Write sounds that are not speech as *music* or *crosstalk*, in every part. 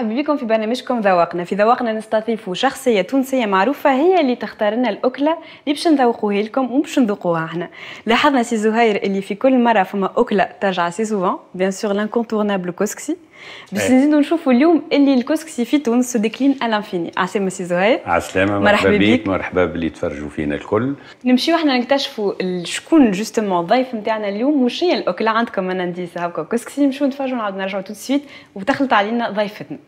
ومرحبا بكم في برنامجكم ذوقنا في ذوقنا نستضيف شخصية تونسية معروفة هي اللي تختار لنا الأكلة اللي باش نذوقوها لكم وباش نذوقوها إحنا لاحظنا سي زهير اللي في كل مرة فما أكلة ترجع c'est souvent bien sûr l'incontournable كسكسي باش نزيدو نشوفوا اليوم اللي الكسكسي في تونس se décline à l'infini عسلامة سي زهير عسلامة مرحبا بيك مرحبا باللي تفرجوا فينا الكل نمشيو إحنا نكتشفوا شكون justement ضيف نتاعنا اليوم وش هي الاكله عندكم أنا نديس هكا كسكسي نمشيو نتفرجوا نعاود نرجعوا tout de suite وتخلط علينا ضيفتنا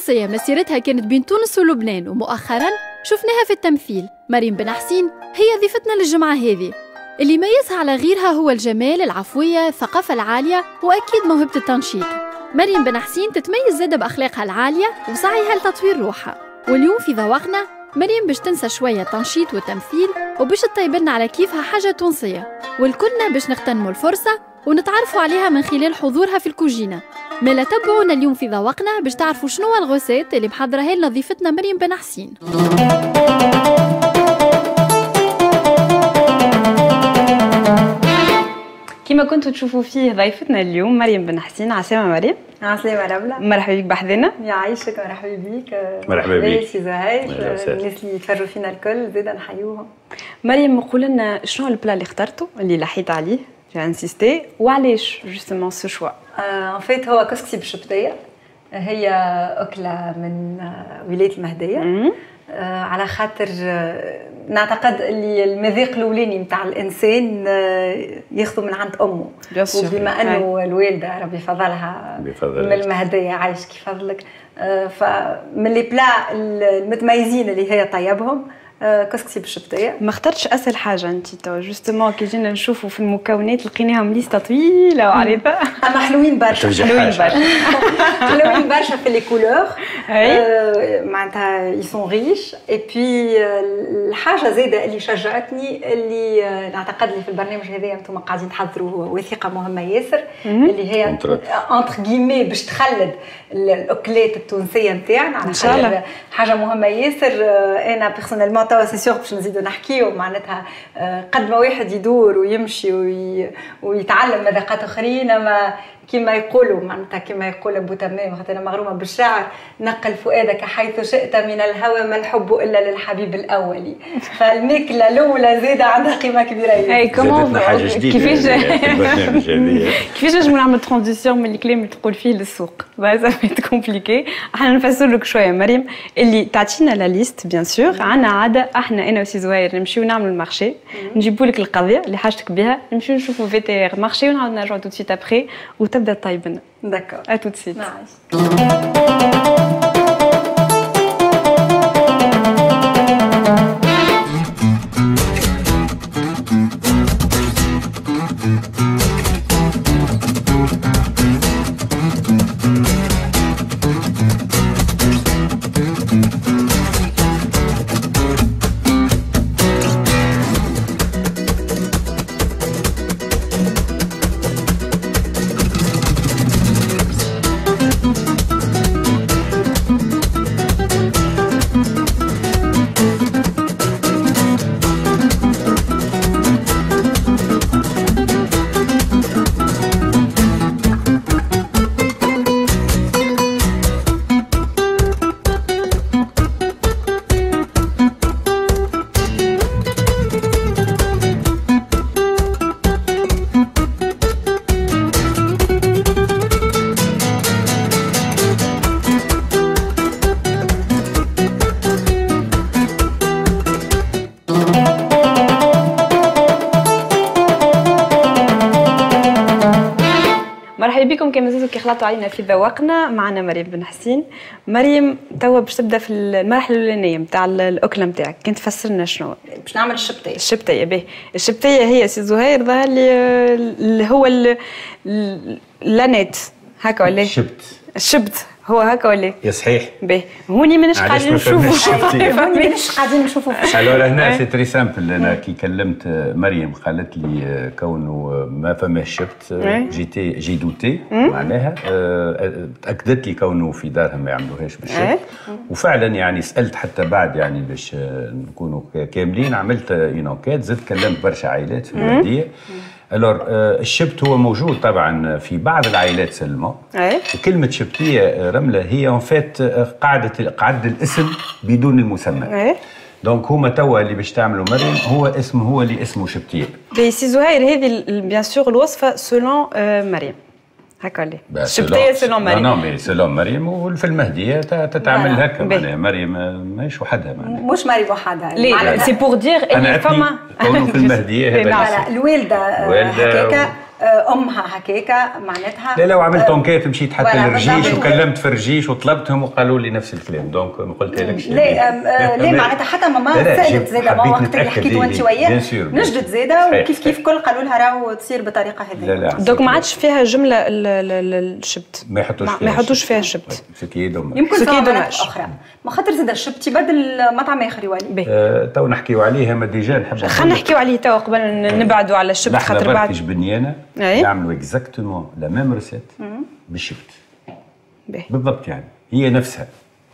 تونسية مسيرتها كانت بين تونس ولبنان ومؤخرا شفناها في التمثيل. مريم بن حسين هي ضيفتنا للجمعة هذه. اللي ميزها على غيرها هو الجمال العفوية الثقافة العالية وأكيد موهبة التنشيط. مريم بن حسين تتميز زادة بأخلاقها العالية وسعيها لتطوير روحها. واليوم في ذوقنا مريم باش تنسى شوية التنشيط والتمثيل وباش تطيب لنا على كيفها حاجة تونسية. والكلنا باش نغتنموا الفرصة ونتعرفوا عليها من خلال حضورها في الكوجينة. مالا تبعونا اليوم في ذوقنا باش تعرفوا شنو الغوسيت اللي محضرها لنا ضيفتنا مريم بن حسين. كما كنتوا تشوفوا فيه ضيفتنا اليوم مريم بن حسين. عسلامة مريم. عسلامة ربلة. مرحبا بك بحذنا يعيشك مرحبا بك. مرحبا بك. سي زهير الناس اللي يتفرجوا فينا الكل زيد نحيوهم. مريم قول لنا شنو ال plat اللي اخترته اللي لحيت عليه j'ai insisté وعلاش justement ce choix؟ en fait هو كسكسي بالشبطية. هي أكلة من ولاية المهدية. على خاطر نعتقد اللي المذاق الأولاني نتاع الإنسان ياخذوا من عند أمه. وبما أنه الوالدة ربي يفضلها من المهدية عايش كيف فضلك فمن les plats المتميزين اللي هي طيبهم كسكسي بالشبطيه ما اخترتش أسهل حاجة أنت تو. justement كي جينا نشوفوا في المكونات لقيناهم liste طويلة وعريضه أما حلوين برشا. حلوين برشا. *laughs* حلوين برشا في les couleurs معناتها ils sont riches et puis الحاجة زاده اللي شجعتني اللي نعتقد اللي في البرنامج هذا أنتم قاعدين تحضروه وثيقة مهمة ياسر اللي هي entre guillemets باش تخلد الأكلات التونسية نتاعنا. إن شاء الله. حاجة مهمة ياسر أنا personnellement توا سي سيغ باش نزيدو نحكيو. معناتها قد ما واحد يدور ويمشي وي... ويتعلم مذاقات أخرين أما كما يقولوا معناتها كما يقول أبو تمام خاطر أنا مغرومة بالشعر نقل فؤادك حيث شئت من الهوى ما الحب إلا للحبيب *laughs* الاولي فالماكله الأولى زاده عندها قيمة كبيرة. et comment كيفاش *laughs* كيفاش نجمو نعمل transition من الكلام اللي تقول فيه للسوق؟ هذا vite compliqué أحنا نفسر لك شوية مريم. اللي تعطينا la liste bien sûr عندنا عادة أحنا أنا وسي زوير نمشيو نعملوا ال marché نجيبوا لك القضية اللي حاجتك بها نمشيو نشوفوا vite le marché ونعاود نرجعوا tout de suite après تبدا تطيب لنا داكور ا تو سيت. خلطوا علينا في ذوقنا معنا مريم بن حسين. مريم توا باش تبدأ في المرحله الأولانية نتاع الأكلة نتاعك كنت تفسرنا شنو؟ باش نعمل الشبطية. الشبطية باهي. الشبطية هي سي زهير ظهر لي اللي هو l'aneth. هكا ولا؟ الشبت الشبت هو هكا ولا يا صحيح. باهي. هوني ماناش قاعدين نشوفوا هوني ماناش قاعدين نشوفوا alors هنا سي très simple أنا كي كلمت مريم قالت لي كونه ما فماش شبت j'étais j'ai douté معناها تاكدت لي كونه في دارهم ما يعملوهاش بالشبت وفعلا يعني سألت حتى بعد يعني باش نكونوا كاملين عملت une زدت كلمت برشا عائلات في المهدية. alors euh, الشبت هو موجود طبعا في بعض العائلات سلمى. وكلمة شبتية آه، رملة هي en fait آه، قاعدة قعد الاسم بدون المسمى. donc هما توا اللي باش تعملوا مريم هو اسم هو اللي اسمه شبتية. puis سي زهير هذه bien sûr الوصفة selon مريم. هكا اللي شبتيه selon مريم non mais selon مريم وفي المهديه تتعمل هكا معناها. مريم ماهيش وحدها معناها. مش مريم وحدها. ليه؟ c'est pour dire اني فما في المهديه *laughs* هذا الوالدة هكاكا. آه، أمها هكاكا معناتها لا لا وعملت enquête مشيت حتى للرجيش وكلمت في الرجيش وطلبتهم وقالوا لي نفس الكلام. donc ما قلت لكش لا آه، لا معناتها حتى ماما سألت زاده ما وقت اللي حكيتوا انت وياه نجدت زاده وكيف كيف كل قالوا لها راهو تصير بالطريقة هذه لا لا donc ما عادش فيها جملة الشبت ما يحطوش فيها ما يحطوش فيها الشبت c'est dommage يمكن أخرى. ما خاطر زاد الشبت يبدل مطعم اخر يولي آه، تو نحكيو عليه ما déjà نحب خلينا نحكيو عليه تو قبل نبعدوا على الشبت خاطر بعد. بنيانه يعملوا exactement la même recette بالشبت بالضبط يعني. هي نفسها.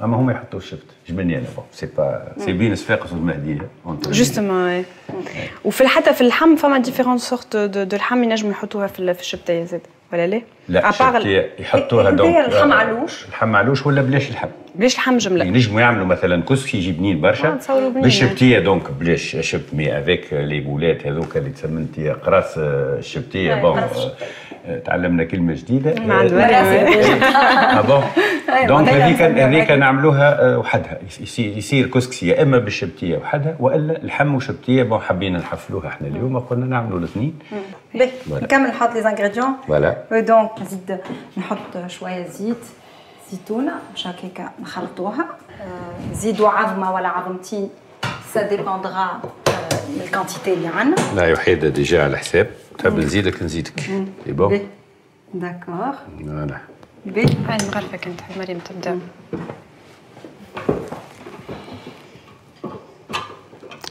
أما هم يحطوا الشبت جبني أنا bon c'est pas c'est بين صفاقس والمهديه justement وفي حتى في اللحم فما différentes sortes de اللحم ينجموا يحطوها في الشبتيه زاد. ولا لا؟ لا الشبتيه يحطوها donc اللحم علوش اللحم علوش ولا بلاش اللحم بلاش اللحم جملة. ينجموا يعملوا مثلا كسكي يجي بنين برشا. بالشبتيه donc بلاش شبت mais avec les boulettes هذوك اللي تسمنتي قراص الشبتيه bon تعلمنا كلمة جديدة. مع bon donc هذيك هذيك نعملوها وحدها. يصير كسكسي يا إما بالشبتيه وحدها وإلا الحم وشبتية bon حابين نحفلوها إحنا اليوم. قلنا نعملوا الاثنين. نكمل نحط les ingrédients voilà donc نزيد نحط شوية زيت زيتونة باش هكاك نخلطوها. نزيدوا عظمه ولا عظمتين ça dépendra من ال quantité اللي عندنا لا وحيده déjà على حساب تحب نزيدك نزيدك. c'est bon d'accord voilà بي. هاي نغرفك انت مريم تبدأ.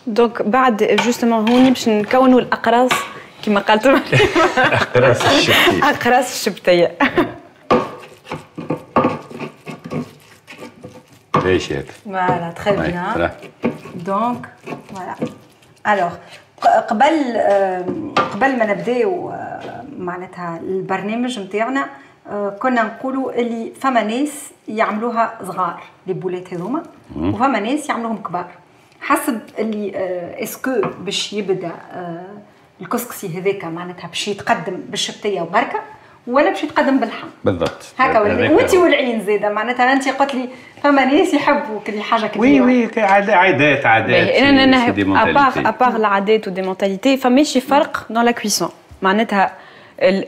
donc بعد justement هوني باش نكونوا الأقراص كما قالت أقراص الشبتية. *laughs* أقراص الشبتية. ليش هيك؟ voilà très bien donc voilà alors قبل قبل ما نبداو معناتها البرنامج نتاعنا كنا نقولوا اللي فما ناس يعملوها صغار les boulettes هذوما وفما ناس يعملوهم كبار. حسب اللي est-ce que باش يبدأ الكسكسي هذاك معناتها باش يتقدم بالشبتيه وبركة ولا باش يتقدم باللحم بالضبط. هكا ولا وانت والعين زاده معناتها انت قلت لي فما ناس يحبوا كل حاجة كبيرة. وي وي عادات عادات. أنا أنا à part à part العادات و des mentalités فماشي فرق dans la cuisson معناتها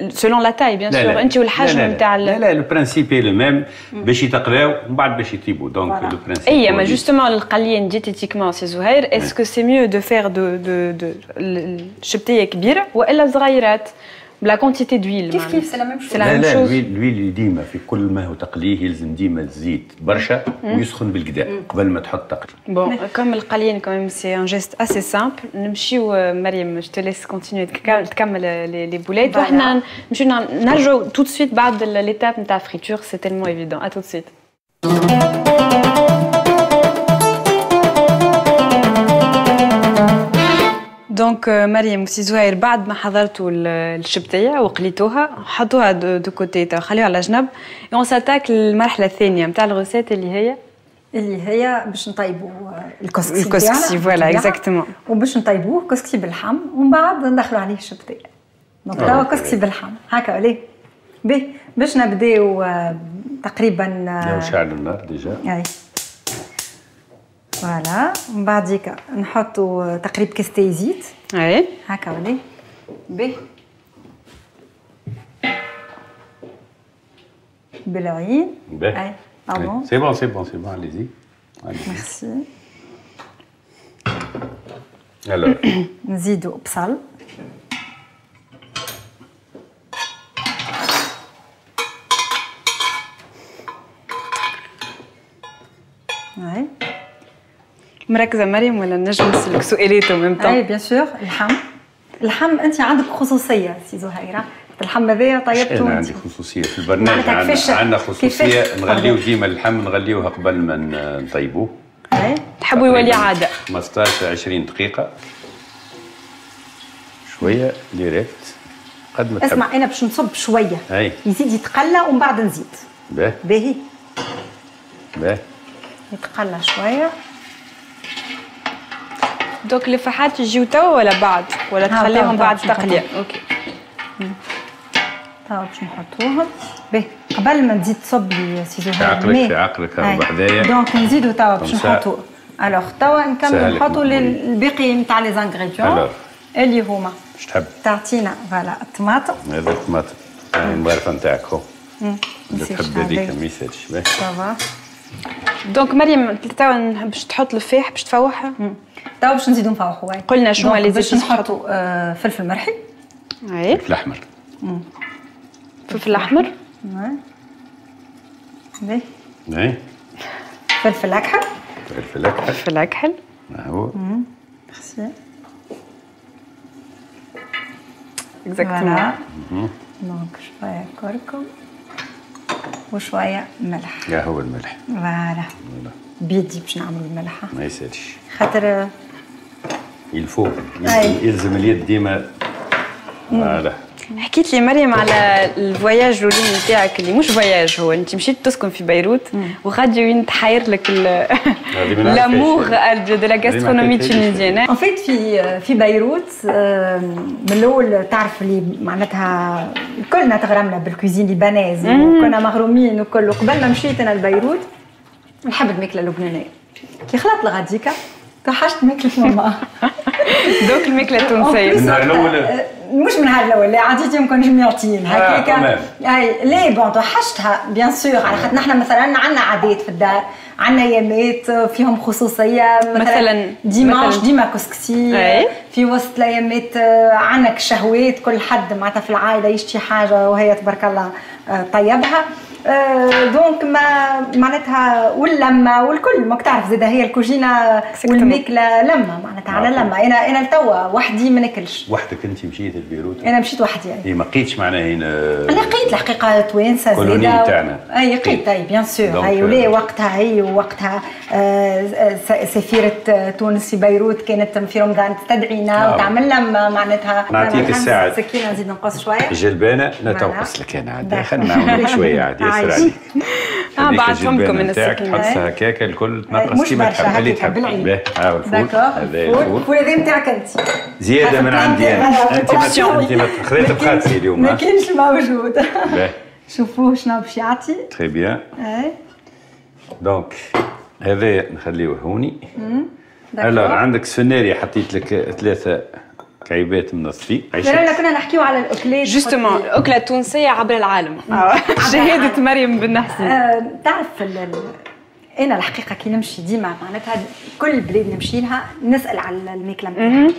selon la taille bien sûr انت والحجم نتاع لا لا le principe le même باش يتقلاو ومن بعد باش يطيبوا donc le principe est même justement القليين diététiquement سي زهير est-ce que c'est mieux de faire de de de الشبتيه كبيرة وإلا صغيرات؟ ب la quantité d'huile كيف كيف c'est la même chose لا لا ال huile ديما في كل ما هو تقليه يلزم ديما الزيت برشا ويسخن بالكدا قبل ما تحط تقلي bon comme القليين comme c'est un geste assez simple نمشيو مريم je te laisse continuer تكمل les boulettes وحنا نمشيو نرجعوا tout de suite بعد l'étape نتاع friture c'est tellement évident à tout de suite donc مريم وسي زهير بعد ما حضرتوا الشبتية وقليتوها حطوها de côté خليوها على جنب on s'attaque المرحله الثانية نتاع ال recette اللي هي؟ اللي هي باش نطيبوا الكسكسي الكسكسي voilà exactement وباش نطيبوه كسكسي باللحم ومن بعد ندخلوا عليه الشبتية. donc توا كسكسي باللحم هكا به باش نبداو تقريبا وشعل النار déjà. أي. voilà من بعديك نحطوا تقريب كاستي زيت اي هكا ولي به بالعين باهي سي بون سي بون سي بون allez-y. merci alors. *coughs* نزيدوا بصل. مركزة مريم ولا نجم نسألك سؤالات ميم أي bien sûr. اللحم اللحم أنت عندك خصوصية سي زهيرة. اللحم هذايا طيبته أنا عندي خصوصية في البرنامج. عندنا, عندنا خصوصية. نغليو ديما اللحم نغليوها قبل ما نطيبوه تحبوا يولي عادة. 15 20 دقيقة. شوية directe قد ما تحب. اسمع أنا باش نصب شوية. أي. يزيد يتقلى ومن بعد نزيد. باهي. باهي. باهي. يتقلى شوية. donc الفاحات يجيو توا ولا بعد؟ ولا تخليهم بعد التقليه OK. توا باش نحطوهم. باهي قبل ما تزيد تصب لي سي زهير في عقلك في عقلك بحذايا donc نزيدو توا باش نحطو. alors توا نكمل. نحطو الباقي نتاع les ingrédients اللي هما. باش تحب. تعطينا voilà. الطماطم. هذا الطماطم. هاي المغرفة نتاعك هو. اللي تحب هذيك ما يسالش ça va donc مريم توا باش تحط الفاح باش تفوحها؟ توا باش نزيدو نفوحوا قلنا شنو اللي باش نحطوا آه فلفل مرحي. أي. فلفل أحمر. فلفل أحمر؟ باهي اي فلفل أكحل. فلفل أكحل. فلفل أكحل. هو merci exactement donc شوية كركم وشوية ملح. يا هو الملح. voilà بيدي باش نعمل الملح ما يسالش. خاطر il faut يلزم اليد ديما. فوالا حكيت لي مريم على ال voyage الاولاني نتاعك اللي مش voyage هو أنت مشيت تسكن في بيروت وغادي وين تحير لك لامور دو لا غاسترونومي تونيزيان ان فيت في في بيروت من الأول تعرف اللي معناتها كلنا تغرمنا بال cuisine libanaise وكنا مغرومين وكل وقبل ما مشيت أنا لبيروت نحب الماكلة اللبنانية. كي خلطت الغاديكا توحشت ماكلة ماما. *laughs* donc الماكلة التونسية. *laughs* النهار الأول؟ مش من النهار الأول لا عادي يمكن جميعتين هكاك أي ليه bon توحشتها bien sûr على خاطر نحن مثلا عندنا عادات في الدار. عندنا أيامات فيهم خصوصية مثلا, مثلا ديماش ديما كسكسي في وسط الأيامات عندك شهوات كل حد معناتها في العائلة يشتي حاجة وهي تبارك الله طيبها. donc ما معناتها واللمه والكل ما تعرف زاد هي الكوجينه والماكله لمه معناتها على لمه أنا أنا لتوا وحدي ما ناكلش وحدك انت مشيت لبيروت أنا مشيت وحدي يعني ما لقيتش معناها هنا لقيت الحقيقة توانسه زاده تاعنا اي لقيت اي bien sûr هي ولا وقتها هي وقتها سفيره تونس في بيروت كانت في رمضان تستدعينا وتعمل لنا معناتها نعطيك الساعة سكينه نزيد نقص شوية جلبانه نتوقص لك أنا عاد خلينا نعمل شوية عاد ياسر عليك. *laughs* آه بعد فمكم من السكينه تحط هكاك الكل. تنقص كيما تحب اللي تحب ها الفول. الفول هذا نتاعك انت زيادة من عندي أنا. أنت ما انت ما خذيت بخاتي اليوم ما كاينش موجود. شوفوا شنو باش يعطي très bien donc هذا نخليه هوني. alors عندك سوناري حطيت لك ثلاثة كعيبات منصفين لا كنا نحكيو على الأكلات. justement الاكله التونسيه عبر العالم. *laughs* شهادة مريم بن حسين آه، تعرف أنا الحقيقة كي نمشي ديما معناتها كل البلاد نمشي لها نسأل على الماكلة نتاعها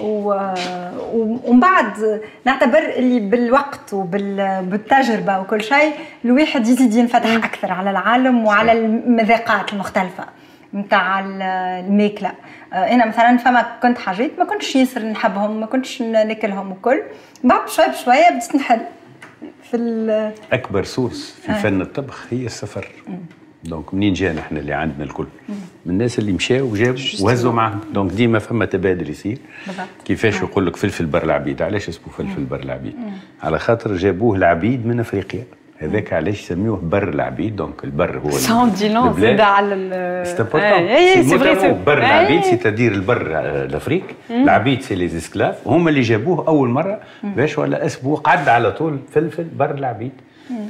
ومن بعد نعتبر اللي بالوقت وبالتجربه وكل شيء الواحد يزيد ينفتح أكثر على العالم وعلى المذاقات المختلفة نتاع الماكلة. إنا مثلا فما كنت حاجات ما كنتش ياسر نحبهم ما كنتش ناكلهم وكل بعد بشوية بشوية بديت نحل في أكبر source في فن الطبخ هي السفر. donc منين جانا إحنا اللي عندنا الكل؟ من الناس اللي مشاو وجابوا وهزوا معهم donc ديما فما تبادل يصير. كيفاش يقول لك فلفل بر العبيد علاش اسمه فلفل بر العبيد على خاطر جابوه العبيد من أفريقيا. هذاك علاش يسميوه بر العبيد؟ donc البر هو sens des noms زاد على c'est important بر العبيد c'est-à-dire البر l'Afrique العبيد c'est les esclaves هما اللي جابوه أول مرة. باش ولا اسمه قعد على طول فلفل بر العبيد.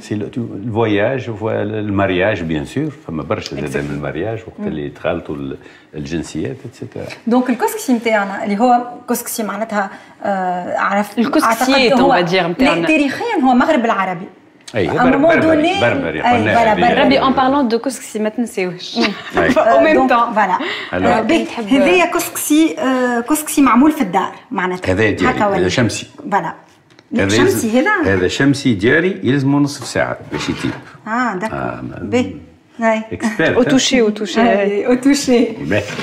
c'est ال voyage ال mariage bien sûr فما برشا زاد من المارياج وقت اللي تخالطوا الجنسيات et cetera donc الكسكسي نتاعنا اللي هو كسكسي معناتها آه عرف الكسكسي هو تاريخيا هو مغرب العربي. اي بربري بربري بربري en parlant de كسكسي ما تنساوش au même temps voilà هذايا كسكسي كسكسي معمول في الدار معناتها. هذا هذا شمسي. voilà. شمسي هذا. هذا شمسي دياري يلزمه نصف ساعة باش يطيب. آه d'accord. اوتوشي اوتوشي اوتوشي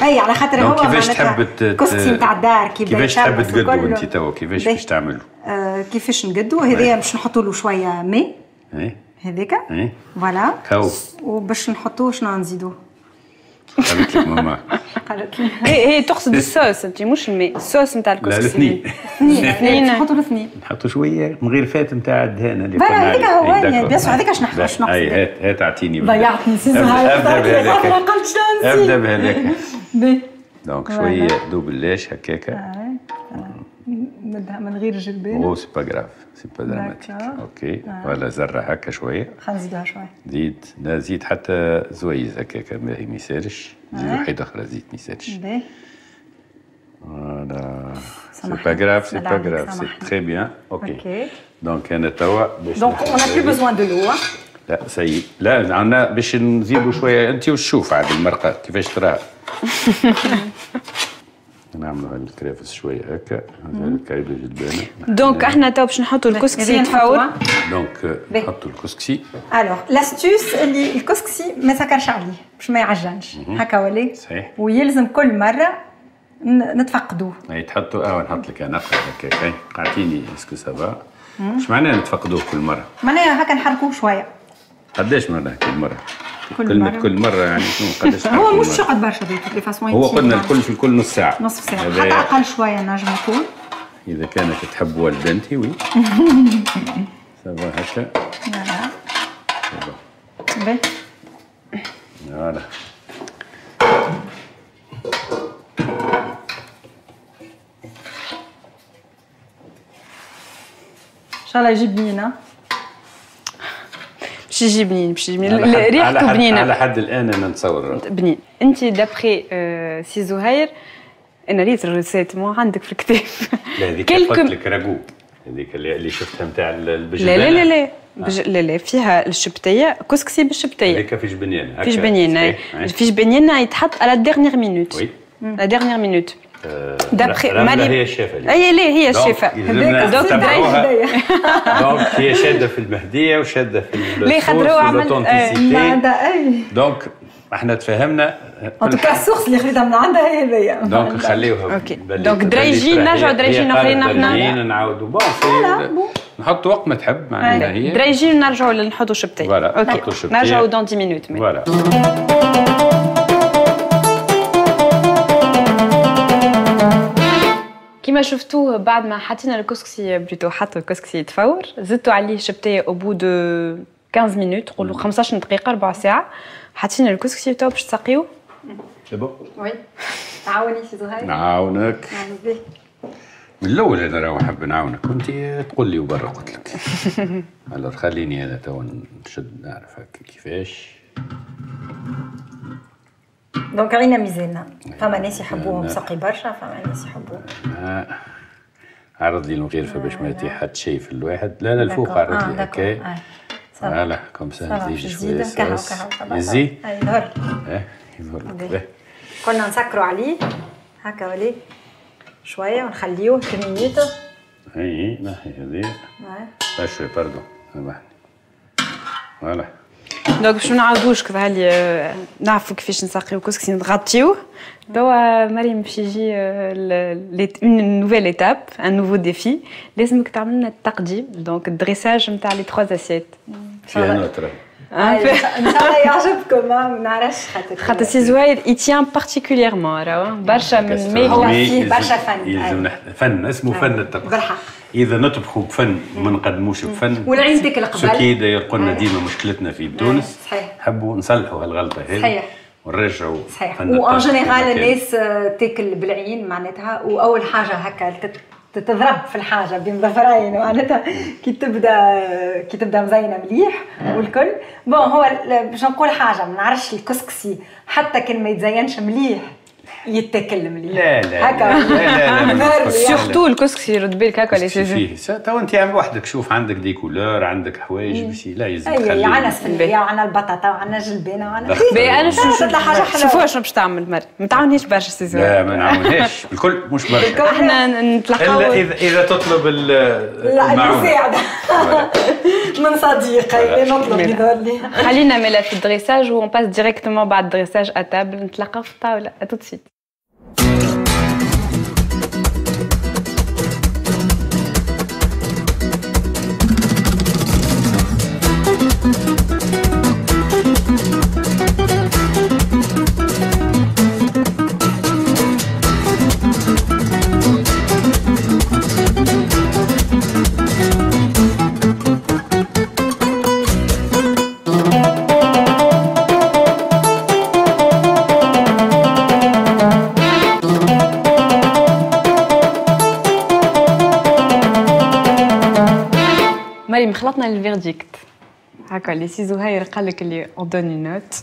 اي على خاطر هو كيفاش تحب كوسكسي نتاع الدار كيفاش تحب تقدو أنت توا؟ كيفاش باش تعملوا آه كيفاش نقدو؟ هذايا باش نحطوا له شوية ماء. هذاك voilà. وباش نحطوه شنو نزيدوه قالت لك ماما. *laughs* قالت لي. هي هي تقصد الصوص انت مش الماء الصوص نتاع الكسكسي. لا الاثنين الاثنين نحطوا الاثنين نحطوا شوية مغرفات نتاع الدهان اللي voilà هذيك هو bien sûr هذيك اش نحط اش نقصد أي هات هات أعطيني ضيعتني سي أبدأ بهذاك أبدأ بهذاك donc شوية دوبلاش هكاكا. من غير جلبان أو c'est pas grave c'est pas dramatique OK ولا زرع هكا شوية. خلينا نزيدوها شوية. زيد لا زيد حتى زويز هكاك ما يسالش زيد وحيده أخرى زيت ما يسالش voilà c'est pas grave c'est pas grave c'est très bien OK donc أنا توا donc on a plus besoin de l'eau لا سي لا عندنا باش نزيدوا شوية. أنت وشوف عاد المرقة كيفاش تراها *laughs* نعملوا الكرافس شوية هكا الكريبه جلبانه donc إحنا تو باش نحطوا الكسكسي يتفور donc نحطوا الكسكسي. alors l'astuce اللي الكسكسي ما سكرش عليه باش ما يعجنش. هكا ولي. صحيح. ويلزم كل مرة نتفقدوه. أي تحطوا آه نحط لك أنا هكاك. أعطيني est-ce que ça va اش معناها نتفقدوه كل مرة؟ معناها هكا نحركوه شوية. قداش مره كل مرة؟ كل كلمة مرة. كل مرة يعني شنو قداش *laughs* هو مش يقعد برشا de façon هو قلنا الكل في الكل نص ساعة. نص ساعة. حتى أقل شوية نجم يكون إذا كانت تحب al dente oui. *laughs* ça va هكا. voilà voilà إن شاء الله يجيب بنينه باش يجي بنين باش يجي بنين. ريحته بنينة. على حد الآن أنا نتصور. بنين. أنت d'après سي زهير أنا ريت récemment عندك في الكتاب. *laughs* لا هذيك قلت لك راجو هذيك اللي شفتها نتاع البجلانه لا لا لا لا. بج... لا لا فيها الشبتية. كسكسي بالشبتية. هذيك فيش بنيانه فيش بنيانه فيش بنيانه يتحط على dernière minute. oui. لا dernière minute. d'après مريم هي الشافه أي لا هي الشافه donc donc هي شاده في المهديه وشاده في ليه خاطر هو عمل ما عندها أي. donc إحنا تفاهمنا en tout cas ال source اللي خذيتها من عندها هي هذيا donc نخليوها OK. donc درايجين نرجعوا درايجين اخرين إحنا نعاودوا bon نحط وقت ما تحب معناها هي. درايجين نرجعوا نحطوا شبتين voilà OK. نرجعوا dans 10 minutes voilà كيما شفتوه بعد ما حطينا الكسكسي plutôt حط الكسكسي يتفور زدتوا عليه شبتيه au bout de 15 minutes قولوا 15 دقيقة ربع ساعة. حطينا الكسكسي تو باش تسقيو c'est bon oui تعاوني سي زهير. نعاونك. من الأول أنا راه نحب نعاونك. كنت تقول لي وبرا قلت لك. *laughs* هلا خليني أنا تو نشد نعرف هكا كيفاش. donc عينا ميزاننا فما ناس يحبوه مسقي برشا فما ناس يحبوه آه. عرض لي المغرفة باش ما يطيح حد شيء في الواحد. لا لا الفوق عرض لي. هكا voilà comme ça نزيد شوية يزي يظهر يظهر كنا نسكروا عليه هكا ولي شوية ونخليوه كميته اي ناحية هذه شوية pardon سامحني voilà donc باش ما نعاودوش كذا لي نعرفوا كيفاش نسقيو كسكسي نغطيوه توا مريم باش يجي une nouvelle étape un nouveau défi لازمك تعمل لنا التقديم donc ال dressage نتاع les trois assiettes فيها نوتر ان شاء الله يعجبكم ما نعرفش خاطر خاطر سي زواير يتيان particulièrement راهو برشا من مي هو فيه برشا فن يلزم فن اسمه فن الطبخ بالحق إذا نطبخوا بفن ما نقدموش بفن والعين تاكل قبل أكيد يقولنا ديما مشكلتنا في تونس. صحيح. نحبوا نصلحوا هالغلطة هذه صحيح. ونرجعوا صحيح. و en général الناس تاكل بالعين معناتها وأول حاجة هكا تضرب في الحاجة بين ظفرين معناتها. كي تبدأ كي تبدأ مزينة مليح والكل. bon هو باش نقول حاجة ما نعرفش الكسكسي حتى كان ما يتزينش مليح. يتاكل مليح لا لا هكا. لا لا لا سورتو الكسكسي يرد بالك هكا لي سيزون فيه. تو انت عم وحدك شوف عندك دي كولور عندك حوايج باش لا يلزم أي عندنا سفلية وعندنا البطاطا وعندنا جلبانه وعندنا بي أنا شو شوفوا شنو باش تعمل مريم ما تعاونيش برشا السيزون لا ما نعاونهاش. الكل مش برشا. أحنا نتلاقاو إلا اذا إذا تطلب المساعده *laughs* من صديقي اللي نطلب خلينا ملا في الدريساج ون باس ديريكتومون بعد الدريساج اتابل نتلاقاو في الطاولة. تو سيت خلطنا ال verdict. هكا اللي سي زهير قال لك اللي on donne une note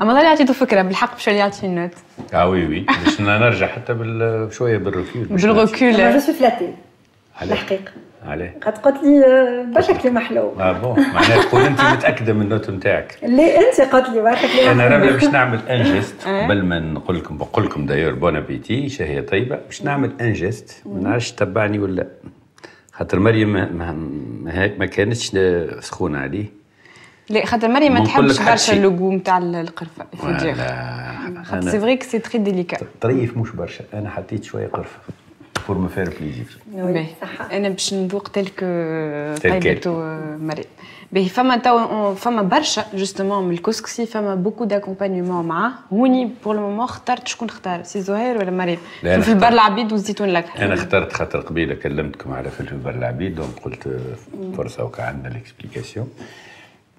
أما ظل يعطيته فكرة بالحق باش يعطي note آه oui oui. باش نرجع حتى بشويه بالركول بالركول جو سوي فلاتي الحقيقة عليه. قد قلت لي آه، برشا كلام حلو ah bon. معناها تقول أنت متأكدة من ال note نتاعك. ليه أنت قلت لي برشا كلام أنا راه باش نعمل un geste إيه. قبل ما نقول لكم بقول لكم داير bon appétit شهية طيبة. باش نعمل un geste ما نعرفش تبعني ولا خاطر مريم ما, ما هيك ما كانتش سخونة عليه. لا خاطر مريم ما تحبش برشا le goût نتاع القرفه خاطر c'est vrai c'est très délicat طريف مش برشا. أنا حطيت شوية قرفة. pour me faire plaisir أنا باش نذوق تلك طيبته مريم باهي فما تو فما برشا justement من الكسكسي فما beaucoup d'accompagnements معاه هوني pour le moment اخترت شكون اختار سي زهير ولا مريم فلفل بر العبيد والزيتون الاكحل أنا اخترت خاطر قبيلة كلمتكم على فلفل بر العبيد donc قلت فرصة وكا عندنا l'explication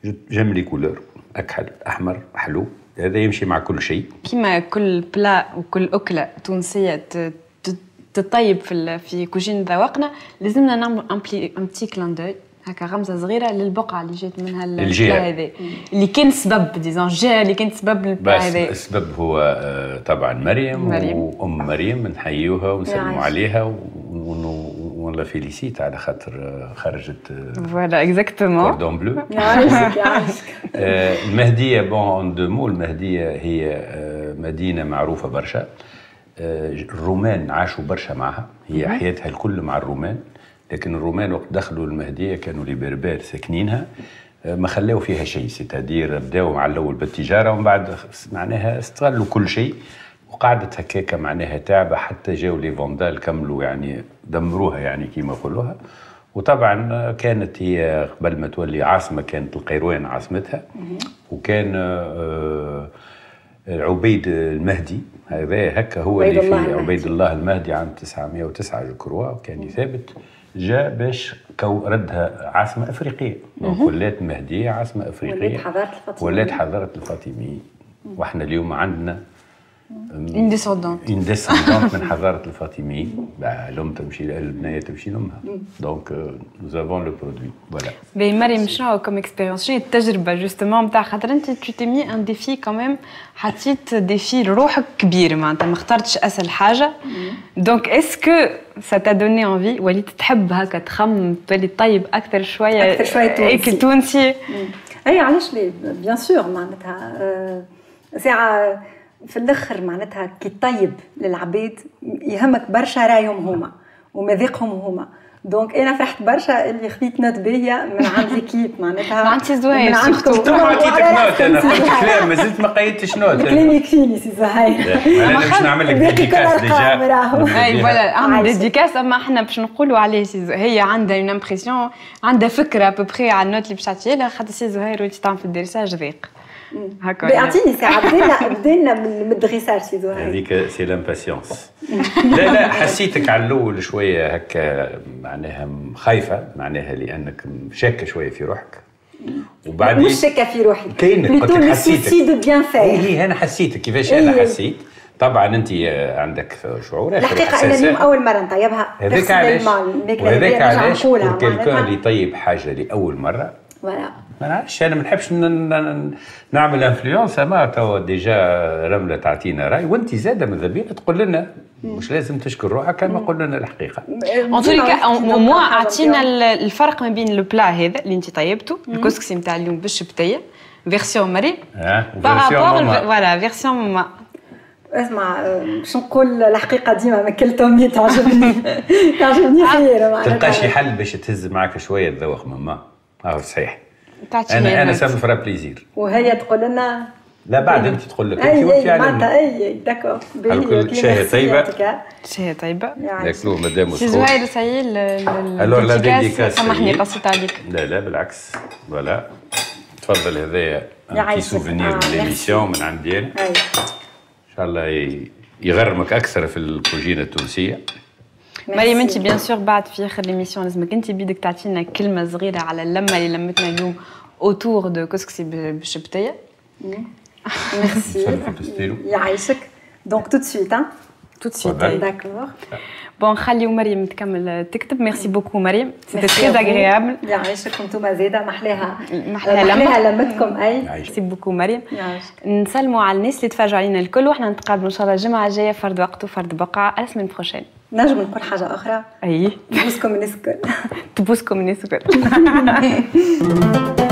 j'aime les couleurs أكحل أحمر حلو. هذا يمشي مع كل شيء. كيما كل plat وكل أكلة تونسية تطيب في في cuisine ذواقنا لازمنا نعمل un petit clin d'œil هكا غمزة صغيرة للبقعة اللي جات منها الجهه هذه اللي كان سبب disons الجهه اللي كانت سبب ال plat هذا. السبب هو آه، طبعا مريم, مريم. وأم مريم نحيوها ونسلموا عليها on la félicite على خاطر آه، خرجت voilà exactement cordon bleu المهديه bon deux mots المهدية هي آه، مدينة معروفة برشا. الرومان عاشوا برشا معها. هي حياتها الكل مع الرومان لكن الرومان وقت دخلوا المهدية كانوا les Berbères ساكنينها. آه، ما خلاو فيها شيء c'est-à-dire بداوا مع الأول بالتجارة ومن بعد معناها استغلوا كل شيء. وقعدت هكاكا معناها تعبه حتى جاوا لي فوندال كملوا يعني دمروها يعني كيما يقولوها. وطبعا كانت هي قبل ما تولي عاصمة كانت القيروان عاصمتها. وكان آه، عبيد المهدي هذا هكا هو اللي في عبيد الله المهدي عام 909 جو كان ثابت. جاء باش كو ردها عاصمة أفريقية. ولات مهدية عاصمة أفريقية. ولات حضارة الفاطميه ولات حضارة الفاطميه وإحنا اليوم عندنا une descendante une descendante من حضارة الفاطميين. الام تمشي البنيه تمشي لامها donc nous avons le produit voilà بي مريم شنو comme expérience شنو التجربه justement نتاع خاطر انت tu t'es mis un défi quand même حطيت défi لروحك كبير معناتها ما اخترتش اسهل حاجة donc est-ce que ça t'a donné envie وليت تحب هكا تخمم تولي طيب أكثر شوية أكثر شوية تونسي تونسي اي علاش ليه bien sûr معناتها ساعه في الأخر معناتها كي طيب للعباد يهمك برشا رايهم هما ومذاقهم هما. donc أنا فرحت برشا اللي خذيت note باهيه من عند l'équipe معناتها. مع انت زهير من عندكم عطيتك note أنا. قلت كلام مازلت ما قيدتش note. الكلام يكفيني سي زهير أنا *laughs* باش نعمل لك dédicace déjà. أي voilà. اعمل dédicace أما إحنا باش نقولوا عليه سي هي عندها une impression عندها فكرة بوبخي على النوت اللي باش تعطيها لها خاطر سي زهير وليتي تعمل في الدرساج ذيق اعطيني ساعه بدينا بدينا من الدغيساج سي زهير هذيك سي لامباسيونس لا لا حسيتك على الأول شوية هكا معناها خايفه معناها لانك شاكه شوية في روحك وبعدين مش شاكه في روحي كاين قلت لك حسيتك بيان هي أنا حسيتك كيفاش أنا حسيت طبعا انت عندك شعور الحقيقة أنا اليوم اول مره نطيبها هذاك علاش وهذاك علاش quelqu'un اللي يطيب حاجة لاول مره voilà ما نعرفش. أنا ما نحبش نعمل influence أما توا déjà رملة تعطينا رأي. وأنت زادة ماذا بينا تقول لنا مش لازم تشكر روحك كما قلنا لنا الحقيقة. en tout au moins اعطينا الفرق ما بين le plat هذا اللي أنت طيبته الكسكسي نتاع اليوم بالشبتيه version مريم voilà version ماما أسمع باش نقول الحقيقة ديما ما كلتهم تعجبني. *laughs* تعجبني خير تلقى شي حل باش تهز معك شوية تذوق ماما. آه صحيح. أنا أنا ça me fera plaisir. وهي تقول لنا لا بعد أنت تقول لك أنت وأنت معناتها أي d'accord. شاهي طيبة. شاهي طيبة. ياكلوه مدام سي زوير سي alors la dédicace سامحني قصيت عليك. لا لا بالعكس. voilà. تفضل هذايا كي souvenir من l'émission من عندي أنا. إن شاء الله يغرمك أكثر في الكوجينة التونسية. مريم أنت bien sûr بعد في آخر l'émission لازمك أنت بيدك تعطينا كلمة صغيرة على اللمة اللي لمتنا اليوم autour de كسكسي بالشبتيه ميرسي يعيشك donc tout de suite tout de suite. D'accord. Bon, نخليو مريم تكمل تكتب merci beaucoup مريم c'était très agréable يعيشك أنتم زاده محلاها محلاها لمتكم اي merci beaucoup مريم نسلموا على الناس اللي تفرجوا علينا الكل وإحنا نتقابلوا ان شاء الله الجمعه الجايه فرد وقت وفرد بقعه la semaine prochaine نجم نقول حاجة أخرى. أي. تبوسكم الكل *laughs* تبوسكم الكل *laughs* *laughs*